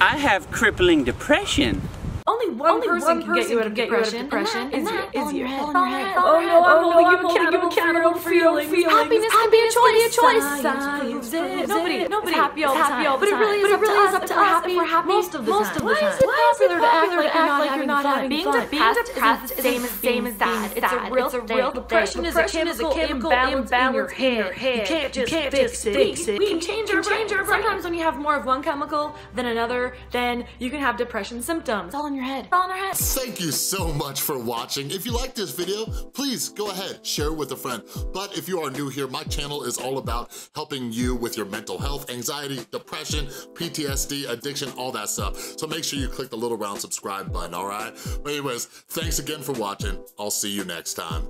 I have crippling depression. Only one Only person one can get you out of get you out of depression, depression, and and that that is is your, your is head. your head. Oh, no, I'm oh, holding you accountable for your own feelings. Happiness Happiness can be a can be a choice. choice. Science proves proves. Nobody, nobody It's happy all the time. But it really is up to us if we're happy if we're happy most of the time. Why is it Why is it popular to act like you're not like having you're not fun? Being fun? depressed Being isn't the same as isn't same as that. It's a real It's a thing. real Depression is a Depression is a chemical chemical imbalance in your imbalance in your head. You can't You just can't fix just it. fix it. We can change our can change brain. our brain. Sometimes when you have more of one chemical than another, then you can have depression symptoms. It's all in your head. It's all in our head. Thank you so much for watching. If you like this video, please go ahead, share it with a friend. But if you are new here, my channel is all about helping you with your mental health, anxiety, depression, PTSD, addiction, all that stuff. So make sure you click the little round subscribe button, all right? But anyways, thanks again for watching. I'll see you next time.